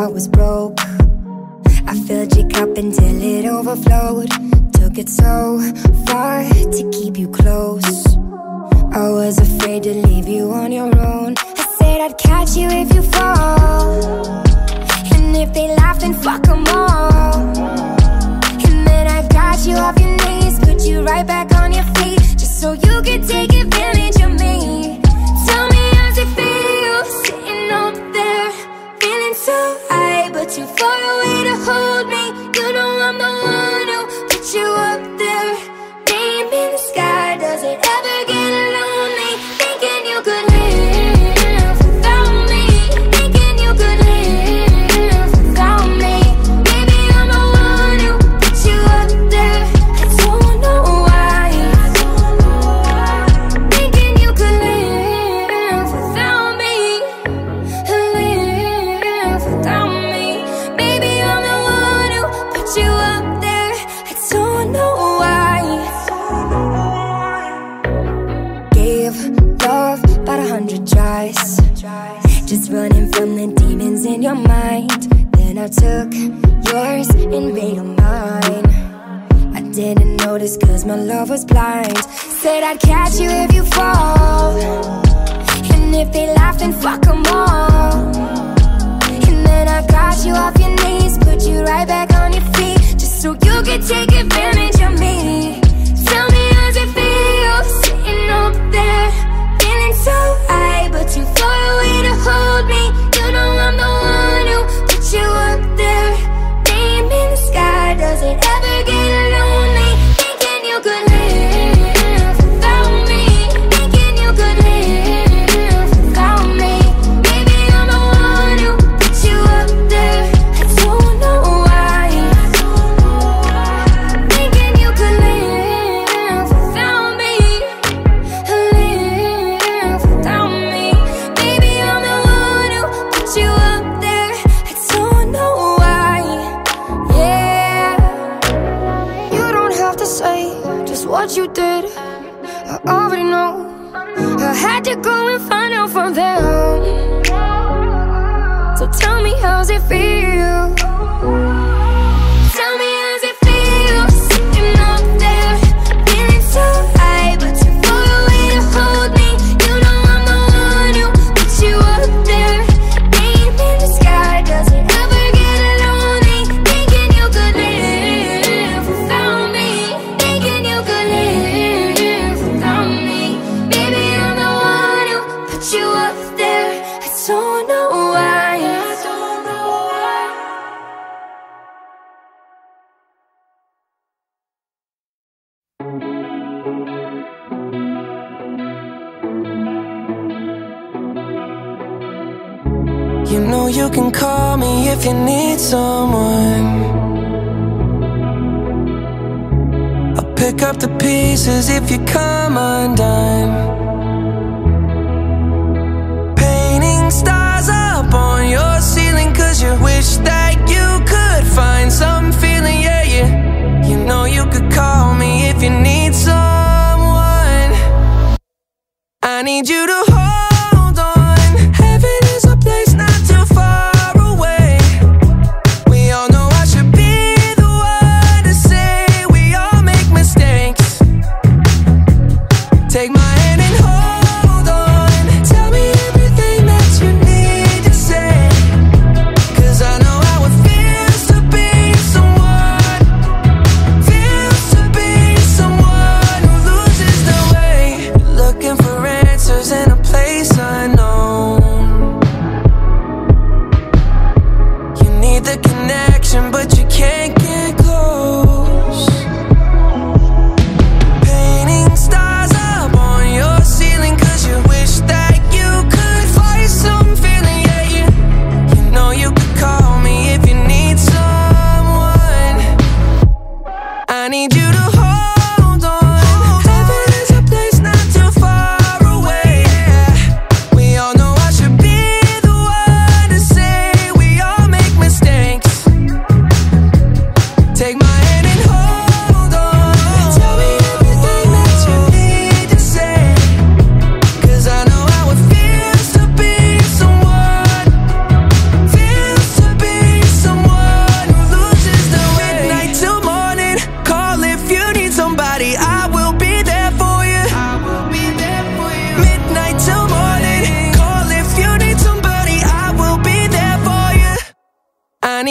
heart was broke. I filled your cup until it overflowed. Took it so far to keep you close. I was afraid to leave you on your own. I said I'd catch you if you fall. And if they laugh then fuck them all. And then I got you off your knees Put you right back on your feet Just so you could take advantage. So high, but too far away to hold me. You know I'm the one who put you up there. had to go and find out from them. So tell me how's it feel? If you need someone. I'll pick up the pieces if you come undone. Painting stars up on your ceiling, cause you wish that you could find some feeling, yeah, yeah. You know you could call me if you need someone. I need you to hold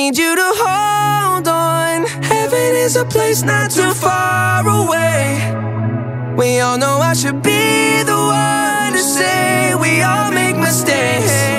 need you to hold on. Heaven is a place not too far away. We all know I should be the one to say we all make mistakes.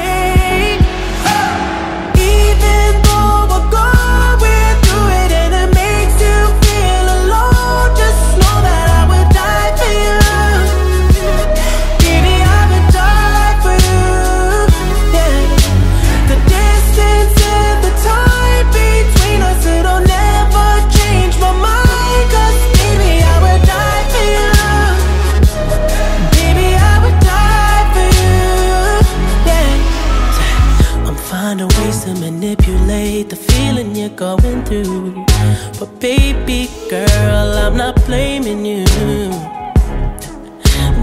I'm not blaming you.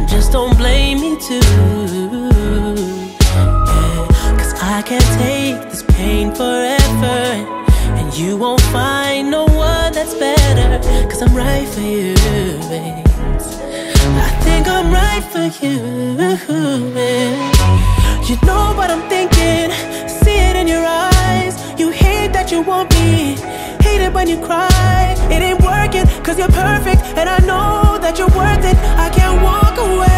Just don't blame me too. Yeah. Cause I can't take this pain forever. And you won't find no one that's better. Cause I'm right for you, babe. I think I'm right for you. Yeah. You know what I'm thinking. See it in your eyes. You hate that you want me it when you cry. It ain't working, cause you're perfect, and I know that you're worth it. I can't walk away.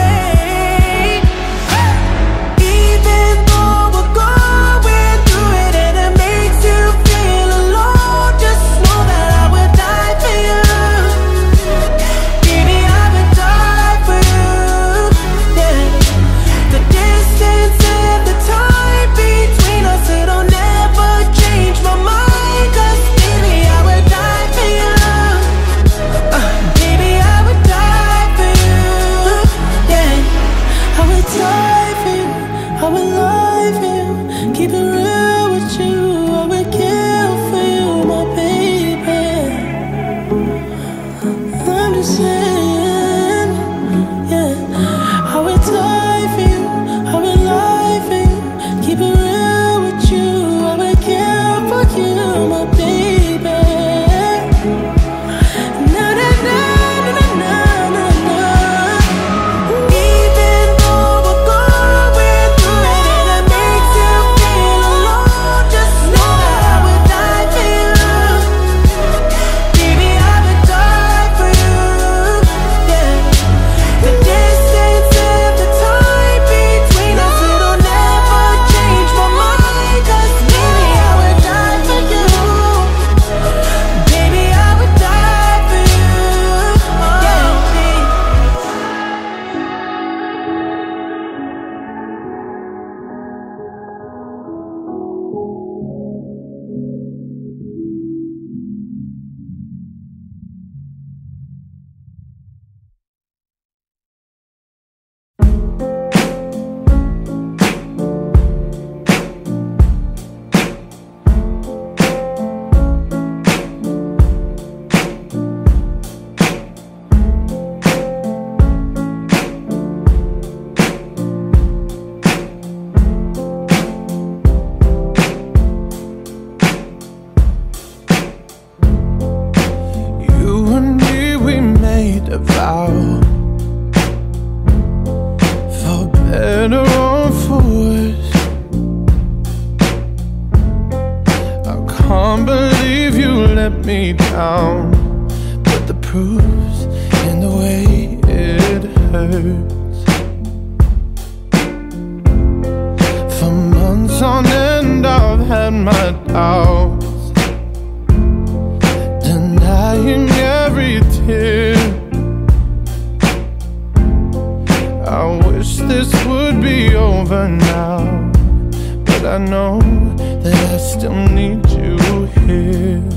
let me down. But the proof's in the way it hurts. For months on end I've had my doubts. Denying every tear. I wish this would be over now. But I know that I still need you here.